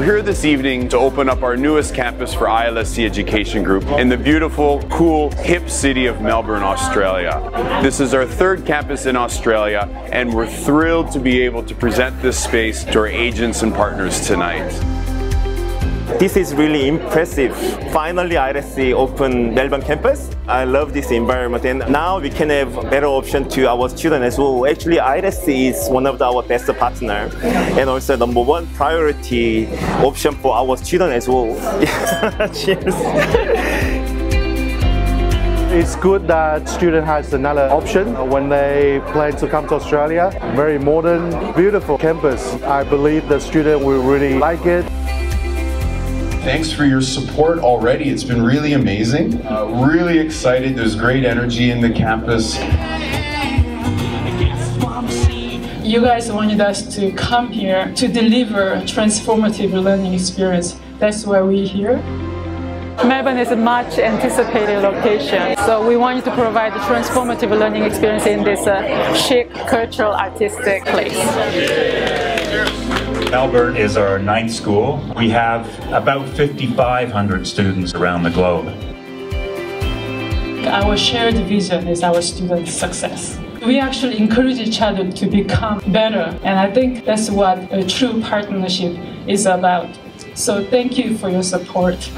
We're here this evening to open up our newest campus for ILSC Education Group in the beautiful, cool, hip city of Melbourne, Australia. This is our third campus in Australia and we're thrilled to be able to present this space to our agents and partners tonight. This is really impressive. Finally, ILSC opened Melbourne campus. I love this environment and now we can have better option to our students as well. Actually, ILSC is one of our best partner and also number one priority option for our students as well. Cheers. It's good that student has another option when they plan to come to Australia. Very modern, beautiful campus. I believe the student will really like it. Thanks for your support already. It's been really amazing. Uh, really excited. There's great energy in the campus. You guys wanted us to come here to deliver a transformative learning experience. That's why we're here. Melbourne is a much anticipated location, so we wanted to provide a transformative learning experience in this uh, chic, cultural, artistic place. Melbourne is our ninth school. We have about 5,500 students around the globe. Our shared vision is our students' success. We actually encourage each other to become better, and I think that's what a true partnership is about. So thank you for your support.